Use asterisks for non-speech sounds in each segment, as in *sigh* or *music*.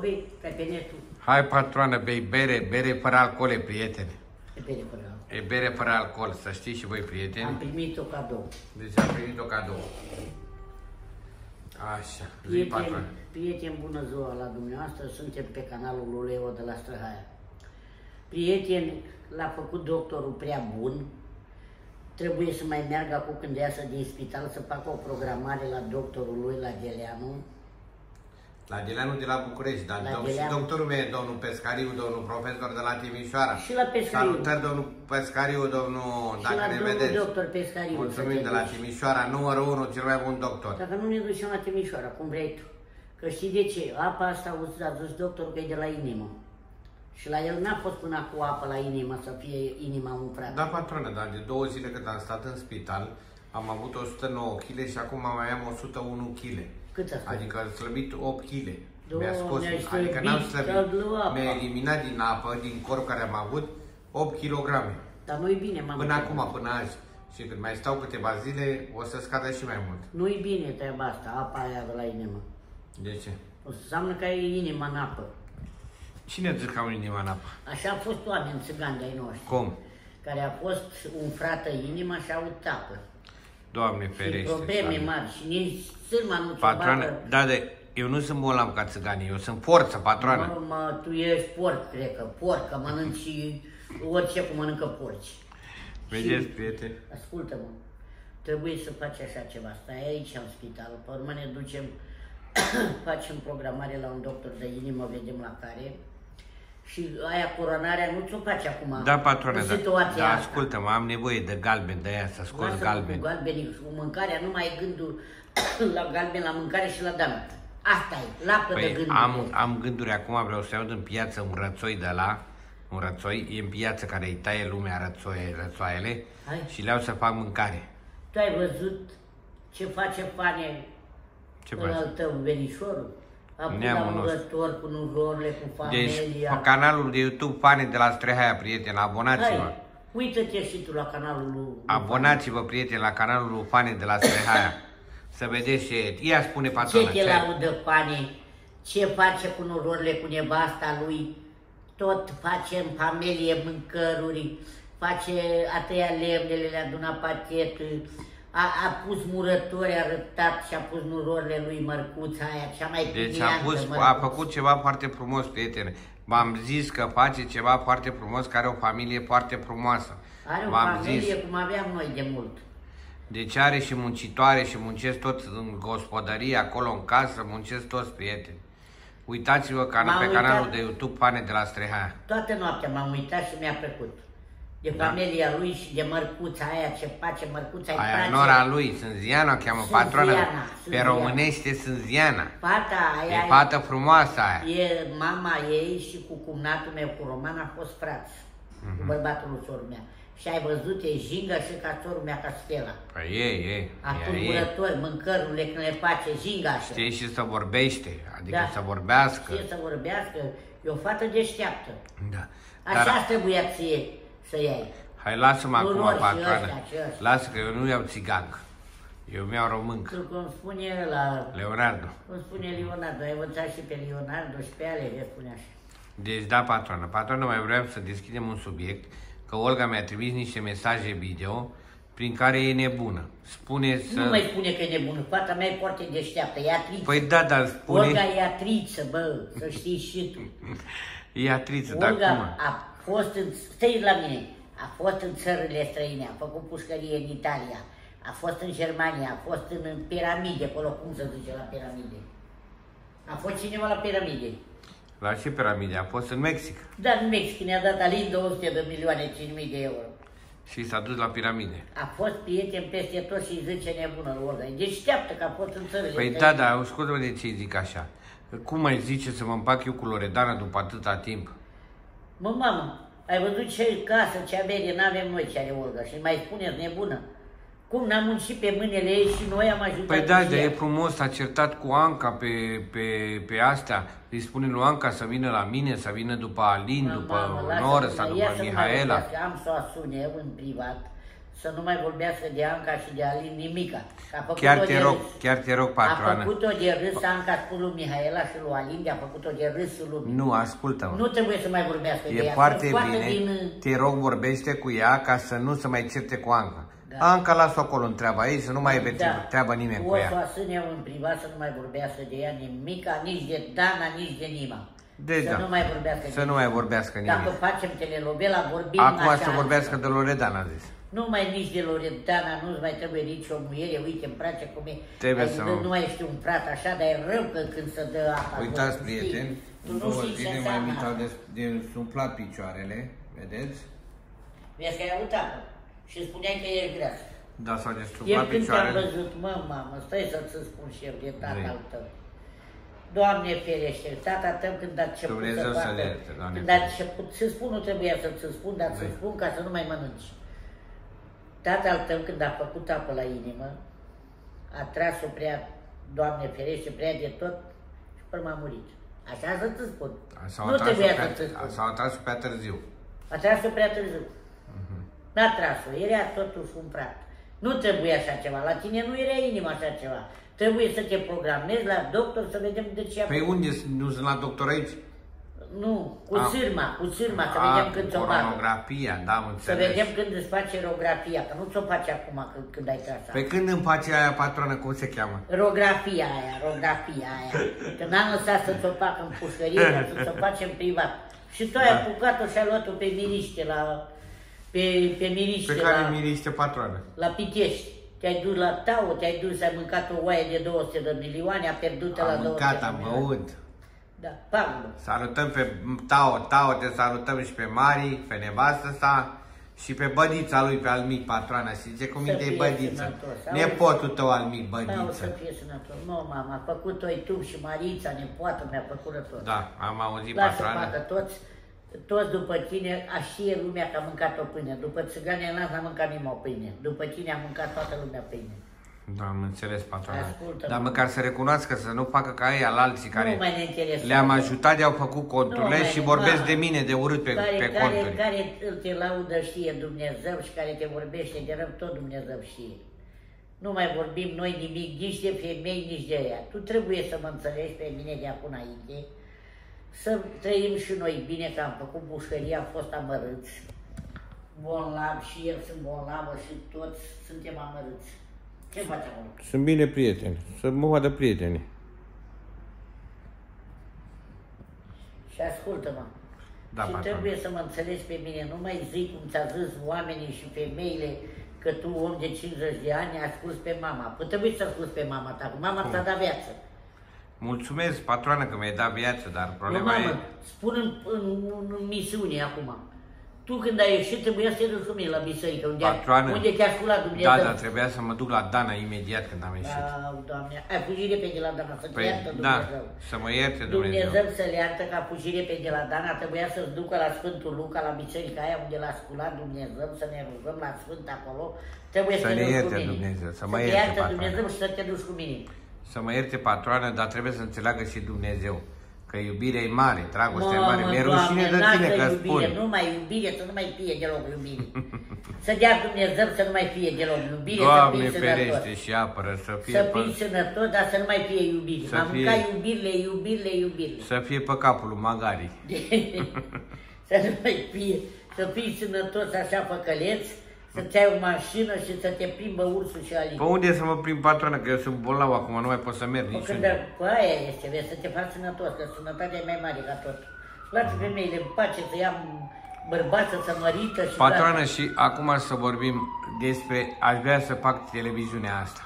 Moldovei, pe pe netul, Hai, patroană, bei bere, bere fără alcool, e, prietene. pe pe netul. E bere fără alcool, să știți și voi, Am prieteni. primit-o cadou. Deci am primit-o cadou. Așa, zi, Prieten, patroană. prieten, bună ziua la dumneavoastră, suntem pe canalul lui Leo de la Străhaia. Prieten, l-a făcut doctorul prea bun, trebuie să mai meargă acum când iasă din spital să facă o programare la doctorul lui, la Geleanu. La Dileanu de la București, dar La domn, și Dileanu. doctorul meu, e domnul Pescariu, domnul profesor de la Timișoara. Și la Pescariu. Salutări, domnul Pescariu, domnul, Și dacă la ne domnul vedeți. doctor Pescariu. Mulțumim să te de la duci. Timișoara, numărul 1, cel mai bun doctor. Dacă nu ne ducem la Timișoara, cum vrei tu. Că știi de ce? Apa asta, auzi, a zis doctorul că e de la inimă. Și la el n-a fost până cu apă la inimă să fie inima umfrată. Da, patronă, dar de două zile cât am stat în spital, am avut 109 kg și acum mai am 101 kg. Cât a fost? Adică am slăbit 8 kg. Doamne, Mi-a scos, ai adică slăbit n-am ca slăbit. de apa. Mi-a eliminat din apă, din corp care am avut, 8 kg. Dar nu-i bine, mamă. Până acum, până azi. Și când mai stau câteva zile, o să scadă și mai mult. Nu-i bine treaba asta, apa aia de la inimă. De ce? O să înseamnă că ai inima în apă. Cine zice că am inima în apă? Așa au fost oameni țigani de-ai noștri. Cum? Care a fost umfrată inima și au apă. Doamne Și ferește. probleme Doamne. mari și nici sârma nu ți Patroană, da, de, eu nu sunt bolam ca țiganii, eu sunt forță, patroană. Mă, mă, tu ești porc, cred că, porc, că mănânci orice cum mănâncă porci. Vedeți, Și- prieteni? Ascultă-mă, trebuie să faci așa ceva, stai aici în spital, pe urmă ne ducem, *coughs* facem programare la un doctor de inimă, vedem la care, și aia coronarea nu ți-o faci acum. Da, patroană, în da, situația da asta. ascultă-mă, am nevoie de galben de aia, să scos Lasă galben. Cu galbenii, cu mâncarea, nu mai e gândul *coughs* la galben, la mâncare și la damă. Asta e, lapă de Păi gândul. am, am gânduri acum, vreau să iau în piață un rățoi de la, un rățoi, e în piață care îi taie lumea rățoie, rățoaiele Hai. și le-au să fac mâncare. Tu ai văzut ce face pane Ce ăla al faci? tău, verișorul? A pus la Neamul nostru. murător cu nurorile, cu Deci, familia. pe canalul de YouTube Fane de la Strehaia, prieteni, abonați-vă. Hai, uită-te și tu la canalul lui. Abonați-vă, prieteni, la canalul lui Fane de la Strehaia. Să vedeți ce... Ea spune Ce patrona. te laudă pane? Ce face cu nurorile cu nevasta lui? Tot face în familie mâncăruri, face a tăia lemnele, le aduna pachetul, a, a pus murători, a răptat și a pus nurorile lui mărcuța aia, cea mai Deci a, piniantă pus, a mărcuță. făcut ceva foarte frumos, prietene. V-am zis că face ceva foarte frumos, care are o familie foarte frumoasă. Are o V-am familie zis. cum aveam noi de mult. Deci are și muncitoare și muncesc toți în gospodărie, acolo în casă, muncesc toți prieteni. Uitați-vă ca M-am pe uitat. canalul de YouTube Fane de la Strehaia. Toată noaptea m-am uitat și mi-a plăcut. De Da. familia lui și de mărcuța aia, ce face mărcuța, îi Aia place. nora lui, sunt Ziana, o cheamă Sunt patrona. Ziana, sunt Pe Ziana. românește sunt Ziana. Fata aia E fată frumoasă aia. e mama ei și cu cumnatul meu, cu Roman, a fost frați. Mhm. Cu bărbatul lui sorul mea. Și ai văzut, e jingă și ca sorul mea, ca Stella. Păi e, e, A ea e. tulburători, mâncărurile când le face, jinga așa. Știe și să vorbește, adică Da. să vorbească. Știe să vorbească, e o fată deșteaptă. Da. Așa Dar, trebuia ție să iei. hai, lasă-mă Nu acum, roși și patroană. ăștia și ăștia. Lasă că eu nu iau țigang. Eu mi-au românc. Tu, cum spune la Leonardo. Cum spune Leonardo, ai învățat și pe Leonardo și pe ale, le spune așa. Deci da, patroană. Patroană, mai vreau să deschidem un subiect, că Olga mi-a trimis niște mesaje video prin care e nebună. Spune să... Nu mai spune că e nebună, fata mea e foarte deșteaptă, e atriță. Păi da, dar spune... Olga e atriță, bă, să știi și tu. *laughs* E atriță, dar Olga cum? a fost în, stai la mine, a fost în țările străine, a făcut pușcărie în Italia, a fost în Germania, a fost în, în piramide, acolo, cum se zice la piramide? A fost cineva la piramide. La ce piramide? A fost în Mexic Dar în Mexic ne-a dat Alin 200 de milioane, 5.000 de euro. și s-a dus la piramide. A fost prieten peste tot și îi zice nebună lui Olga. E deșteaptă că a fost în țările Păi da, străine. da, ascultă-mă de ce îi zic așa. Cum mai zice să mă împac eu cu Loredana după atâta timp? Mă, mamă, ai văzut ce casă, ce avere n-avem noi ce are Olga și mai spuneți nebună. Cum n-am muncit pe mâinile ei și noi am ajutat Păi da, și dar ea. e frumos, a certat cu Anca pe, pe, pe astea. Îi spune lui Anca să vină la mine, să vină după Alin, Mă, după mamă, lasă-mă, Noră sau ia după să mă Mihaela. vorbească, Am să o sun eu în privat, să nu mai vorbească de Anca și de Alin nimica. Că a făcut-o Chiar de te rog, râs. chiar te rog, A patroană. făcut-o de râs, Anca a spus lui Mihaela și lui Alin, de a făcut-o de râsul lumii. Nu, ascultă-mă. Nu trebuie să mai vorbească de E ea. foarte să scoată bine, Din... te rog, vorbește cu ea ca să nu se mai certe cu Anca. Da. Anca lasă acolo în treaba ei, să nu mai aibă Da. treabă nimeni cu O să ea. o asâne în privat să nu mai vorbească de ea nimica, nici de Dana, nici de Nima. Deci să da. nu mai vorbească Să de nu mai vorbească Dacă nimic. facem telenovela, vorbim Acum așa. să vorbească de Loredana, a zis. Nu mai nici de Loredana, nu mai trebuie nici o muiere, uite, îmi place cum e. Trebuie Ai- să nu, nu. nu mai ești un frat așa, dar e rău că când se dă apa. Uitați, tu prieteni, știți, Tu în nu două știi ce zile mai înseamnă mic au asta. des- desumflat picioarele, vedeți? Vezi că ai avut apă și spuneai că e grea. Da, s-au Eu desumflat când te-am picioarele. văzut, mă, mamă, stai să-ți spun și eu de tatăl Vrei. tău. Doamne ferește, tata tău când a început Dumnezeu să să facă, le ierte, Doamne când a ferește. început, să spun, nu trebuia să-ți spun, dar să Vrei. spun ca să nu mai mănânci. Tatăl tău când a făcut apă la inimă, a tras-o prea, Doamne ferește, prea de tot și până m-a murit. Așa să-ți spun. S-au nu atras-o trebuia prea- să-ți spun. S-au atras prea târziu. A tras-o prea târziu. Mhm. N-a tras-o, era totuși un prat. Nu trebuie așa ceva, la tine nu era inima așa ceva. Trebuie să te programezi la doctor să vedem de ce a Păi făcut. unde nu sunt la doctor aici? Nu, cu A. sârma, cu sârma, să A, vedem când ți-o facă. coronografia, da, am Să înțeles. vedem când îți face rografia, că nu ți-o face acum când, când ai tras Păi când îmi face aia patronă, cum se cheamă? Rografia aia, rografia aia. Că n-am lăsat să ți-o fac în pușcărie, dar să-ți o facem privat. Și tu ai Da. apucat-o și ai luat-o pe miriște la... Pe, pe miriște Pe care la... mi niște patronă. la Pitești. Te-ai dus la Tau, te-ai dus, ai mâncat o oaie de 200 de milioane, a pierdut la Am 200 mâncat, de am milioane. băut. Da, Pablo. Salutăm pe Tao, Tao, te salutăm și pe Mari, pe nevastă sa și pe bădița lui, pe al mic patroana. Și zice cum Să e de fie bădiță. sănătos. Nepotul tău al mic Tau să bădiță. fie sănătos. Nu, mama, a făcut-o tu și Marița, nepoată mi-a făcut tot. Da, am auzit Lasă facă patroana. toți, toți după tine, a știe lumea că a mâncat o pâine. După țigane n-a mâncat nimeni o pâine. După tine a mâncat toată lumea pâine. Da, am înțeles patroana. Ascultă-mă. Dar măcar să recunoască, să nu facă ca ei al alții nu care mai ne interesează. le-am ajutat, de-au făcut conturile Nu, și mai- vorbesc mama. de mine, de urât pe, care, pe care, conturi. care îl te laudă știe Dumnezeu și care te vorbește de rău, tot Dumnezeu știe. Nu mai vorbim noi nimic, nici de femei, nici de ea. Tu trebuie să mă înțelegi pe mine de acum înainte, să trăim și noi bine, că am făcut bușcărie, am fost amărâți, bolnav și eu sunt bolnavă și toți suntem amărâți. Ce facem acolo? Sunt bine prieteni, să mă vadă prieteni. Și ascultă-mă. Da, și patron. trebuie să mă înțelegi pe mine. Nu mai zic cum ți-a zis oamenii și femeile că tu, om de 50 de ani, asculți pe mama. Păi trebuie să asculți pe mama ta, că mama ți-a dat viață. Mulțumesc, patroană, că mi-ai dat viață, dar Nu, problema mamă, e... spun în, în, în, în misiune acum. Tu când ai ieșit trebuia să te duci cu mine la biserică, unde, Patroană. unde te-a ascultat Dumnezeu. Da, dar trebuia să mă duc la Dana imediat când am ieșit. Da, Doamne, ai fugit repede la Dana, să te Păi, iartă da, Dumnezeu. să mă ierte Dumnezeu. Dumnezeu să-l iartă că a fugit repede la Dana, trebuia să-ți ducă la Sfântul Luca, la biserica aia unde l-a sculat Dumnezeu, să ne rugăm la Sfânt acolo, trebuie Să să, ne te duci ierte cu mine. Dumnezeu, să să mă te ierte, iartă patroane. Dumnezeu și să te duci cu mine. Să mă ierte patroană, dar trebuie să înțeleagă și Dumnezeu. Că iubirea e mare, dragostea e mare. Mamă, Mi-e rușine de Doamne, tine lasă că iubire, spun. nu mai iubire, să nu mai fie deloc iubire. *laughs* să dea Dumnezeu să nu mai fie deloc iubire, Doamne să fii sănătos. ferește și apără, să fie, Să pe, fii sănătos, dar să nu mai fie iubire. Să M-am fie- mâncat iubirile, iubirile, iubirile. să fie pe capul lui Magari. *laughs* să nu mai fie, să fii sănătos așa păcăleț, să-ți ai o mașină și să te plimbă ursul și alin. Pe unde să mă prim patroană, că eu sunt bolnav acum, nu mai pot să merg Când niciunde. cu aia este, vezi, să te faci sănătos, că sănătatea e mai mare ca tot. Lasă femeile în pace să ia bărbață, să mărită și Patroană, și acum să vorbim despre, aș vrea să fac televiziunea asta.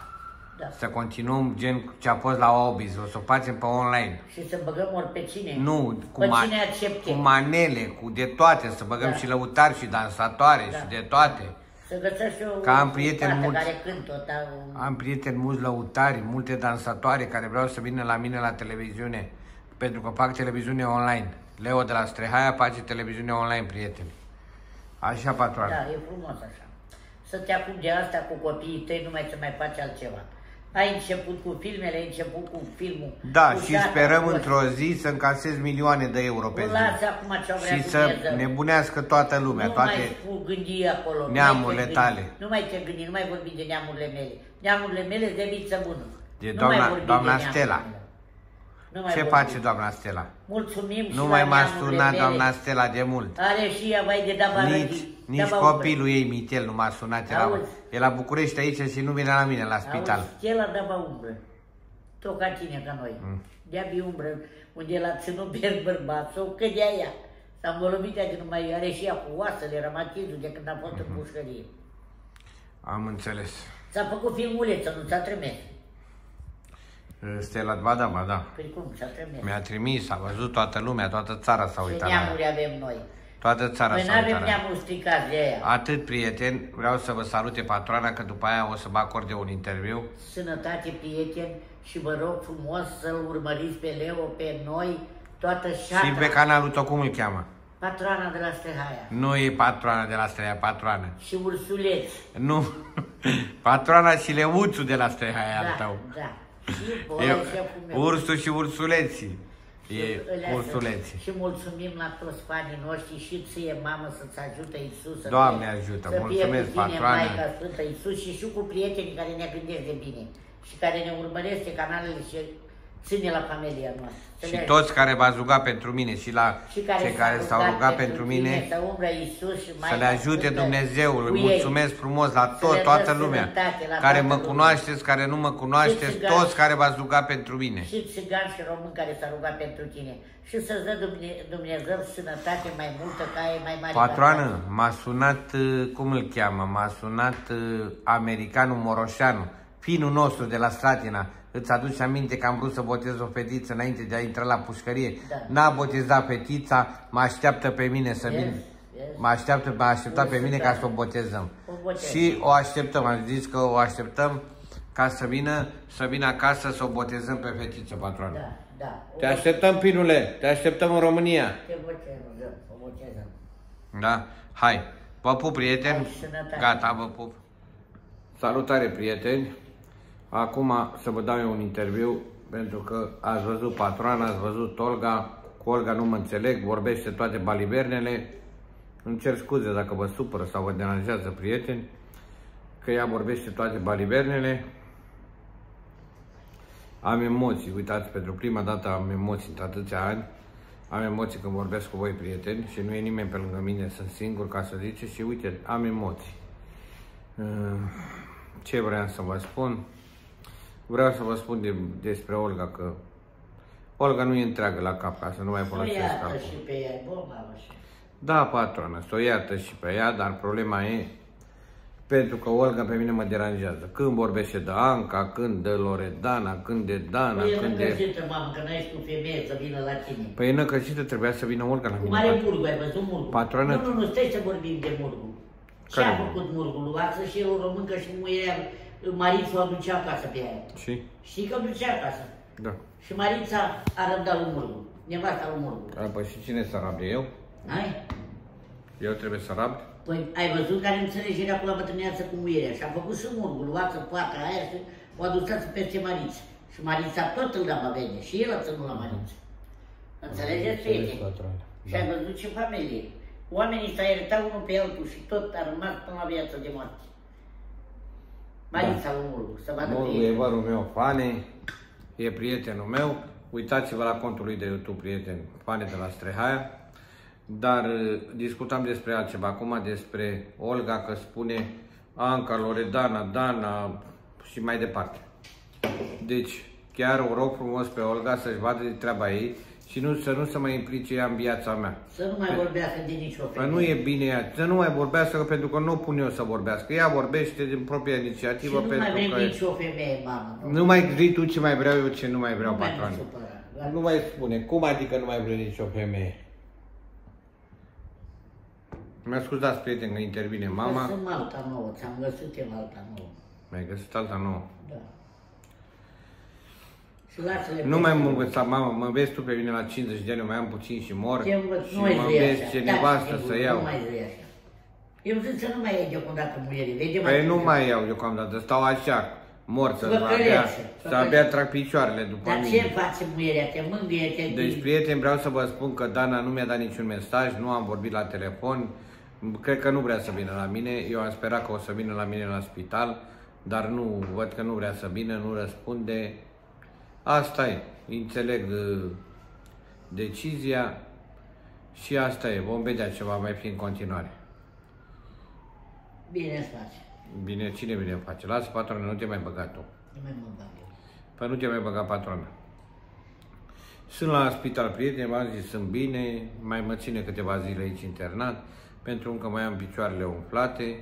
Da. Să continuăm gen ce a fost la Obiz, o să o facem pe online. Și să băgăm ori pe cine? Nu, cu, pe ma- cine accepte. cu manele, cu de toate, să băgăm Da. și lăutari și dansatoare Da. și de toate. Să găsești o Că am prieteni fată mulți. care cântă o ta, Am prieteni mulți lăutari, multe dansatoare care vreau să vină la mine la televiziune, pentru că fac televiziune online. Leo de la Strehaia face televiziune online, prieteni. Așa, patroană. Da, e frumos așa. Să te apuci de asta cu copiii tăi, nu mai să mai faci altceva. Ai început cu filmele, ai început cu filmul. Da, cu și șata, sperăm cu- într-o zi să încasezi milioane de euro pe Cu zi. lasă acum ce-o vrea Și să Dumnezeu. nebunească toată lumea, nu toate... mai cu gândi acolo. nu neamurile mai te gândi. tale. Nu mai te gândi, nu mai vorbi de neamurile mele. Neamurile mele de viță bună. De Nu doamna- mai vorbi doamna de neamurile Stella. mele. Nu mai Ce vorbi. face doamna Stella? Mulțumim și Nu la mai m-a neamurile sunat mele. doamna Stella de mult. Are și ea, vai de daba Nici, rădii, nici daba umbră. copilul ei, Mitel, nu m-a sunat. Era, Auzi? e la București aici și nu vine la mine la spital. Auzi, Stella daba umbră. Tot ca tine, ca noi. Mm. De-abia umbră, unde l-a ținut pe bărbat, sau că de aia. S-a îmbolnăvit de nu mai are și ea cu oasele, reumatizmul, de când a fost Mhm. în pușcărie. Am înțeles. S-a făcut filmuleță, nu ți-a trimis. Stella, ba da, ba da. Păi cum, ți-a trimis. Mi-a trimis, a văzut toată lumea, toată țara s-a Ce uitat la ea. neamuri avem noi? Toată țara Păi s-a n-avem uitat la ea. neamuri stricați de aia. Atât, prieteni, vreau să vă salute patroana, că după aia o să mă acorde un interviu. Sănătate, prieteni, și vă rog frumos să-l urmăriți pe Leo, pe noi, toată șatra. Și pe canalul tău, cum îl cheamă? Patroana de la Stehaia. Nu e patroana de la Strehaia, patroană. Și ursuleți. Nu, *laughs* patroana și leuțul de la Strehaia al Da, tău. da. Și voi E și acum eu. ursul și ursuleții. E Ălea să- ursuleții. Și mulțumim la toți fanii noștri și ție, mamă, să-ți ajute Iisus. Să Doamne fie- ajută, să mulțumesc, fie cu tine, patroană. Maica Sfântă Iisus și și cu prietenii care ne gândesc de bine și care ne urmăresc pe canalele și ține la familia noastră. Să Și le- toți care v-ați rugat pentru mine și la și care cei care s-au rugat pentru tine, mine, să umblă Iisus și să Maica le ajute Sfântă Dumnezeul. cu ei. Mulțumesc frumos la Să tot, le dă toată lumea. sănătate la Care toată mă lumea. cunoașteți, care nu mă cunoașteți, țigani. toți care v-ați rugat pentru mine. Și țigan și român care s-a rugat pentru tine. Și să-ți dă Dumne- Dumnezeu sănătate mai multă ca e mai mare. Patroană, m-a sunat, uh, cum îl cheamă, m-a sunat uh, americanul Moroșanu, finul nostru de la Slatina. Îți aduci aminte că am vrut să botez o fetiță înainte de a intra la pușcărie? Da. N-a botezat fetița, mă așteaptă pe mine să Yes, vin. yes. Mă așteaptă, m-a așteptat pe mine ca să o botezăm. O botez. Și o așteptăm, am zis că o așteptăm ca să vină, să vină acasă să o botezăm pe fetiță, patroană. Da, da. Te așteptăm, pinule, te așteptăm în România. Te botezăm, o botezăm. Da? Hai. Vă pup, prieteni. Hai, sănătate. Gata, vă pup. Salutare, prieteni. Acum să vă dau eu un interviu, pentru că ați văzut patroana, ați văzut Olga. Cu Olga nu mă înțeleg, vorbește toate balivernele. Îmi cer scuze dacă vă supără sau vă deranjează, prieteni, că ea vorbește toate balivernele. Am emoții, uitați, pentru prima dată am emoții între atâția ani. Am emoții când vorbesc cu voi, prieteni, și nu e nimeni pe lângă mine, sunt singur, ca să ziceți, și uite, am emoții. Uh, Ce vreau să vă spun? Vreau să vă spun de, despre Olga că Olga nu e întreagă la cap, ca să nu mai O folosesc iată capul. și pe ea, bolnavă și... Da, patronă, să o iartă și pe ea, dar problema e pentru că Olga pe mine mă deranjează. Când vorbește de Anca, când de Loredana, când de Dana, Păi e când de... încălzită, mamă, că n-ai tu femeie să vină la tine. Păi e năcășită, trebuia să vină Olga la Cu mine. mare patronă. murgu, ai văzut murgu? Patronă- Nu, nu, nu, stai să vorbim de murgu. Ce Care a murgu? făcut murgul? Luață și el o româncă și muierea, Marița o ducea acasă pe aia. Și? Știi că o ducea acasă. Da. Și Marița a răbdat lui murgu. Nevasta lui murgu. A, Păi și cine să rabde eu? Ai? Eu trebuie să rabd? Păi ai văzut care înțelegerea cu la bătrâneață cu muierea și a făcut și murgul, luață poata aia și o adus peste Marița. Și Marița tot îl dava vede și el a ținut la Marița. Înțelegeți, prieteni? Și ai văzut ce familie. Oamenii s-au iertat unul pe altul și tot a rămas până la viață de moarte. Marița lui Murgu, să vadă Morgu e prieteni. vărul meu, Fane, e prietenul meu. Uitați-vă la contul lui de YouTube, prieten, Fane de la Strehaia. Dar uh, discutam despre altceva, acum despre Olga, că spune Anca, Loredana, Dana și mai departe. Deci, chiar o rog frumos pe Olga să-și vadă de treaba ei și nu, să nu se mai implice ea în viața mea. Să nu mai vorbească de nicio Că femeie. nu e bine ea, să nu mai vorbească pentru că nu o pun eu să vorbească. Ea vorbește din propria Și inițiativă nu mai pentru vrem că... nicio femeie, mamă. Nu mai zi tu ce mai vreau eu, ce nu mai vreau, Nu mai patron. mă supăra. Nu mai spune. Cum adică nu mai vrei nicio femeie? Mi-a scuzat prieten că intervine mama. Sunt alta nouă, ți-am găsit eu alta nouă. Mi-ai găsit alta nouă. Da. Și lasă-le Nu pe mai ele. mă învăța, mama, mă vezi tu pe mine la 50 de ani, eu mai am puțin și mor. Te învăț, și nu mai mă zi vezi așa. ce Da, nevastă sigur, să iau. Nu mai zi așa. Eu zic să nu mai iei deocamdată muiere. Vede Păi nu mai iau deocamdată, stau așa. mort, să Vă abia, cărețe, vă să abia trag picioarele după Dar mine. ce face muierea? Te mângâie, te... Deci, prieteni, vreau să vă spun că Dana nu mi-a dat niciun mesaj, nu am vorbit la telefon, cred că nu vrea să vină la mine, eu am sperat că o să vină la mine la spital, dar nu, văd că nu vrea să vină, nu răspunde. Asta e, înțeleg uh, decizia și asta e, vom vedea ce va mai fi în continuare. Bine îți face. Bine, cine vine face? Lasă patrona, nu te mai băga tu. Nu mai mă bag eu. Păi nu te mai băga patrona. Sunt la spital prieteni, v-am zis, sunt bine, mai mă ține câteva zile aici internat, pentru că mai am picioarele umflate.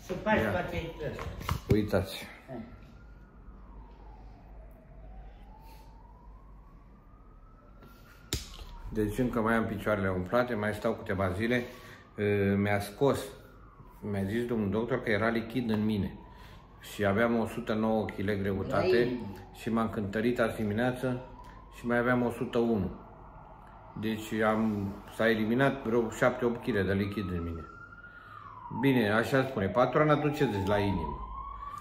Să faci Ia. toate astea. Uitați. Deci încă mai am picioarele umflate, mai stau câteva zile. Uh, Mi-a scos, mi-a zis domnul doctor că era lichid în mine. Și aveam 109 kg greutate Ai. și m-am cântărit azi dimineață și mai aveam 101. Deci am, s-a eliminat vreo 7-8 kg de lichid în mine. Bine, așa spune. Patrona, tu ce zici la inimă?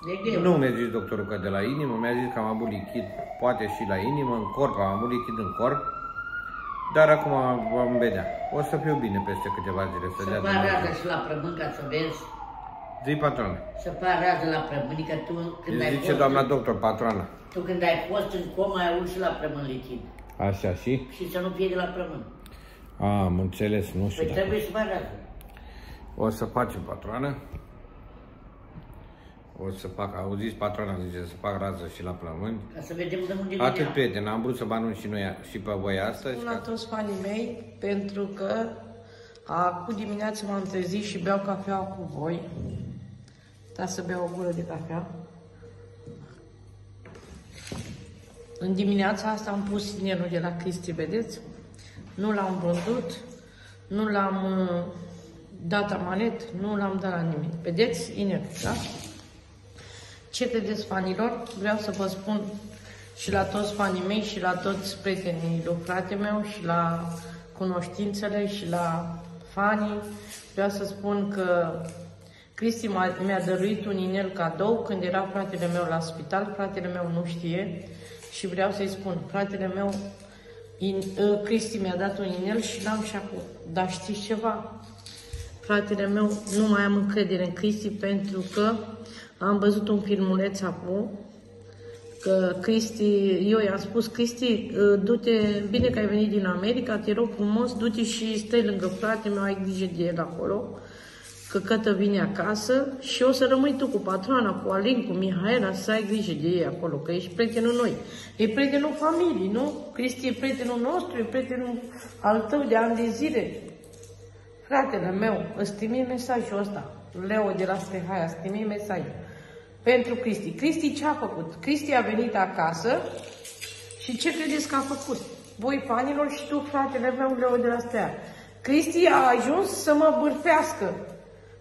De greu. Nu mi-a zis doctorul că de la inimă, mi-a zis că am avut lichid, poate și la inimă, în corp, am avut lichid în corp, dar acum vom vedea. O să fiu bine peste câteva zile, să Să dea faci Dumnezeu. rază și la prămân ca să vezi. Zi, patrona. Să faci rază la prămân, că tu când Îi ai zice fost, doamna doctor, patrona. tu când ai fost în coma ai avut și la prămân lichid. Așa și? Și să nu fie de la prămân. A, am înțeles, nu știu Păi dacă... trebuie să faci rază. O să facem, patroană. O să fac, auziți, patrona zice să fac rază și la plămâni. Ca să vedem de unde Atât, venea. prieten, am vrut să vă anunț și noi și pe voi astăzi. Spun la Că... toți fanii mei pentru că acum dimineața m-am trezit și beau cafea cu voi. Da să beau o gură de cafea. În dimineața asta am pus inelul de la Cristi, vedeți? Nu l-am vândut, nu l-am uh, dat amanet, nu l-am dat la nimeni. Vedeți inelul, da? Ce credeți, fanilor? Vreau să vă spun și la toți fanii mei și la toți prietenii lui frate meu și la cunoștințele și la fanii. Vreau să spun că Cristi m-a- mi-a dăruit un inel cadou când era fratele meu la spital. Fratele meu nu știe și vreau să-i spun, fratele meu, in, uh, Cristi mi-a dat un inel și l-am și acum. Dar știți ceva? Fratele meu, nu mai am încredere în Cristi pentru că am văzut un filmuleț acum că Cristi, eu i-am spus, Cristi, uh, du-te, bine că ai venit din America, te rog frumos, du-te și stai lângă frate meu, ai grijă de el acolo, că Cătă vine acasă și o să rămâi tu cu patroana, cu Alin, cu Mihaela, să ai grijă de ei acolo, că ești prietenul noi. E prietenul familiei, nu? Cristi e prietenul nostru, e prietenul al tău de ani de zile. Fratele meu, îți trimit mesajul ăsta, Leo de la Strehaia, îți trimit mesaj pentru Cristi. Cristi ce a făcut? Cristi a venit acasă și ce credeți că a făcut? Voi, fanilor, și tu, fratele meu, Leo de la Strehaia. Cristi a ajuns să mă bârfească.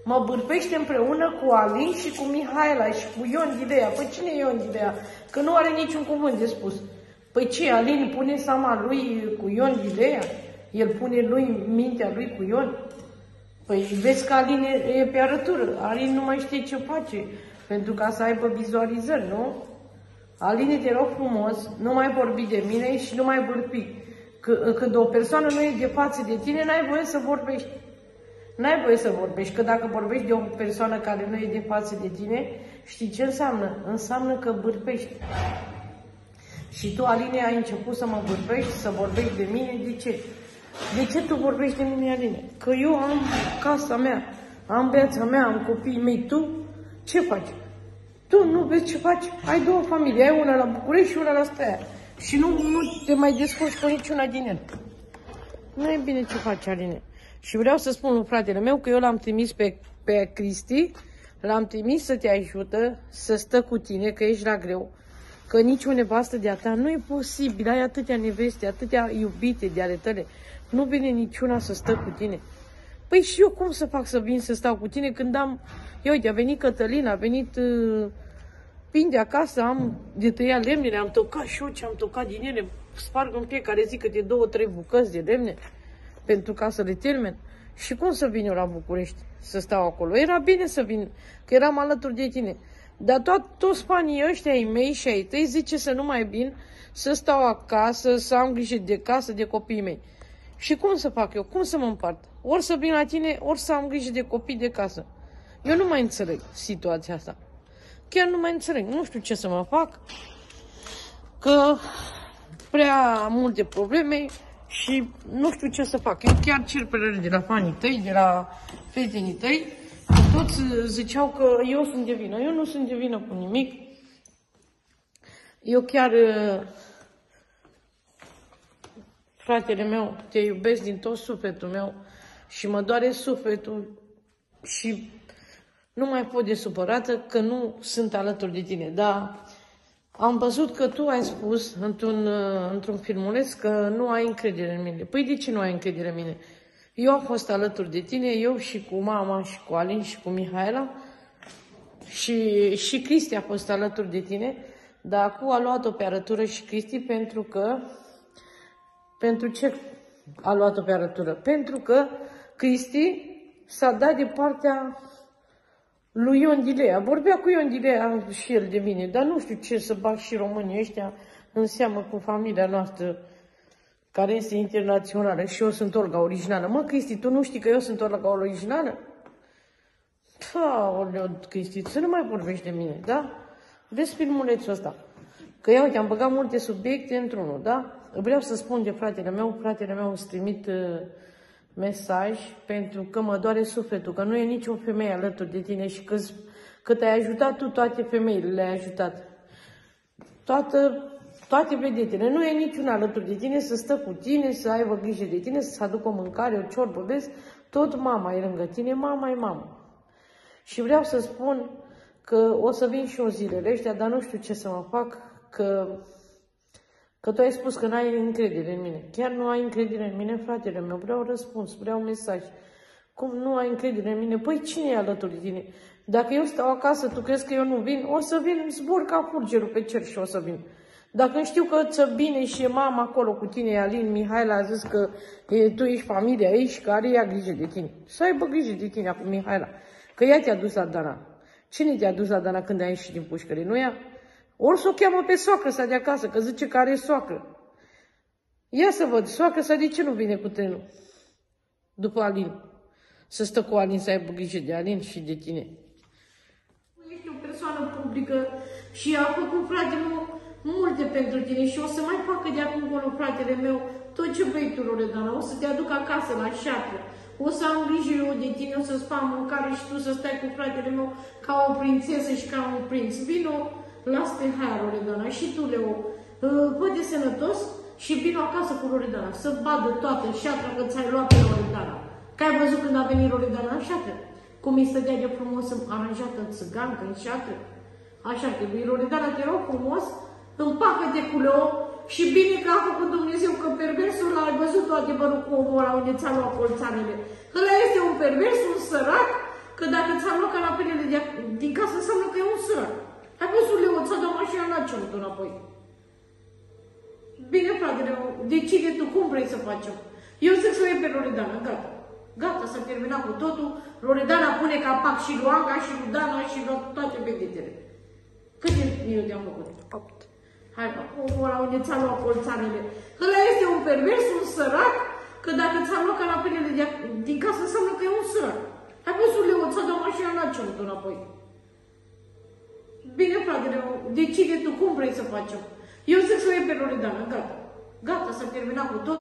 Mă bârfește împreună cu Alin și cu Mihaela și cu Ion Dilea. Păi cine e Ion Dilea? Că nu are niciun cuvânt de spus. Păi ce, Alin pune seama lui cu Ion Dilea? El pune lui mintea lui cu Ion? Păi vezi că Alin e, e pe arătură. Alin nu mai știe ce face. Pentru ca să aibă vizualizări, nu? Aline, te rog frumos, nu mai vorbi de mine și nu mai vorbi. C- când o persoană nu e de față de tine, n-ai voie să vorbești. N-ai voie să vorbești, că dacă vorbești de o persoană care nu e de față de tine, știi ce înseamnă? Înseamnă că bârpești. Și tu, Aline, ai început să mă vorbești, să vorbești de mine, de ce? De ce tu vorbești de mine, Aline? Că eu am casa mea, am viața mea, am copiii mei, tu ce faci? Tu nu vezi ce faci? Ai două familii, ai una la București și una la Steaua. Și nu, nu te mai descurci cu niciuna din ele. Nu e bine ce faci, Aline. Și vreau să spun lui fratele meu că eu l-am trimis pe, pe Cristi, l-am trimis să te ajută, să stă cu tine, că ești la greu. Că nici o nevastă de-a ta nu e posibil. Ai atâtea neveste, atâtea iubite de ale tale. Nu vine niciuna să stă cu tine. Păi și eu cum să fac să vin să stau cu tine când am... Eu, uite, a venit Cătălin, a venit uh, Vin de acasă, am de tăiat lemnele, am tocat și eu ce am tocat din ele. Sparg în fiecare zi câte două, trei bucăți de lemne pentru ca să le termin. Și cum să vin eu la București să stau acolo? Era bine să vin, că eram alături de tine. Dar tot, toți fanii ăștia ai mei și ai tăi zice să nu mai vin, să stau acasă, să am grijă de casă, de copiii mei. Și cum să fac eu? Cum să mă împart? Ori să vin la tine, ori să am grijă de copii de casă. Eu nu mai înțeleg situația asta. Chiar nu mai înțeleg. Nu știu ce să mă fac. Că prea multe probleme și nu știu ce să fac. Eu chiar cer părere de la fanii tăi, de la prietenii tăi. Toți ziceau că eu sunt de vină. Eu nu sunt de vină cu nimic. Eu chiar, fratele meu, te iubesc din tot sufletul meu și mă doare sufletul și nu mai pot de supărată că nu sunt alături de tine. Dar am văzut că tu ai spus într-un, într-un filmuleț că nu ai încredere în mine. Păi de ce nu ai încredere în mine? Eu am fost alături de tine, eu și cu mama și cu Alin și cu Mihaela și, și Cristi a fost alături de tine, dar acum a luat-o pe arătură și Cristi pentru că pentru ce a luat-o pe arătură? Pentru că Cristi s-a dat de partea lui Ion Dilea. Vorbea cu Ion Dilea și el de mine, dar nu știu ce să bag și românii ăștia în seamă cu familia noastră care este internațională și eu sunt Olga originală. Mă, Cristi, tu nu știi că eu sunt Olga originală? Aoleu, Cristi, să nu mai vorbești de mine, da? Vezi filmulețul ăsta. Că ia uite, am băgat multe subiecte într-unul, da? Vreau să spun de fratele meu, fratele meu îți trimit uh, mesaj pentru că mă doare sufletul, că nu e nicio femeie alături de tine și că, că te-ai ajutat tu toate femeile, le-ai ajutat. Toată, toate vedetele. Nu e niciuna alături de tine să stă cu tine, să aibă grijă de tine, să aducă o mâncare, o ciorbă, vezi? Tot mama e lângă tine, mama e mama. Și vreau să spun că o să vin și eu zilele ăștia, dar nu știu ce să mă fac, că Că tu ai spus că n-ai încredere în mine. Chiar nu ai încredere în mine, fratele meu. Vreau răspuns, vreau mesaj. Cum nu ai încredere în mine? Păi cine e alături de tine? Dacă eu stau acasă, tu crezi că eu nu vin? O să vin, zbor ca fulgerul pe cer și o să vin. Dacă știu că ți bine și e mama acolo cu tine, Alin Mihail a zis că e, tu ești familia ei și că are ea grijă de tine. Să aibă grijă de tine acum, Mihaela. Că ea te-a dus la Dana. Cine te-a dus la Dana când ai ieșit din pușcărie? Nu ea? Ori să o cheamă pe soacră sa de acasă, că zice că are soacră. Ia să văd, soacră sa de ce nu vine cu trenul? După Alin. Să stă cu Alin, să aibă grijă de Alin și de tine. Ești o persoană publică și a făcut frate meu multe pentru tine și o să mai facă de acum încolo fratele meu tot ce vrei tu, Loredana. O să te aduc acasă la șatră. O să am grijă eu de tine, o să-ți fac mâncare și tu să stai cu fratele meu ca o prințesă și ca un prinț. Vino las pe haia Loredana și tu, Leo, fă de sănătos și vin acasă cu Loredana, să vadă toată șatra că ți-ai luat pe Loredana. Că ai văzut când a venit Loredana în șatră? Cum îi stătea de frumos aranjată țigancă în șatră? Așa că lui Loredana te rog frumos, împacă-te cu Leo și bine că a făcut Dumnezeu că perversul l-a văzut tu adevărul cu omul ăla unde ți-a luat colțanele. Ăla este un pervers, un sărac, că dacă ți-a luat canapelele din casă înseamnă că e un sărac. Hai văzut, Leo, ți-a dat mașina, n-a cerut înapoi. Bine, fratele, decide tu cum vrei să facem. Eu zic să o iei pe Loredana, gata. Gata, s-a terminat cu totul. Loredana pune capac și lui Anga și lui Dana și lui toate vedetele. Câte minute am făcut? 8. Hai, bă, omul ăla unde ți-a luat colțanele. Ăla este un pervers, un sărac, că dacă ți-a luat canapelele din casă, înseamnă că e un sărac. Hai văzut, Leo, ți-a dat mașina, n-a cerut înapoi. Bine, fratele, decide tu cum vrei să facem. Eu zic să o iei pe Loredana, gata. Gata, s-a terminat cu tot.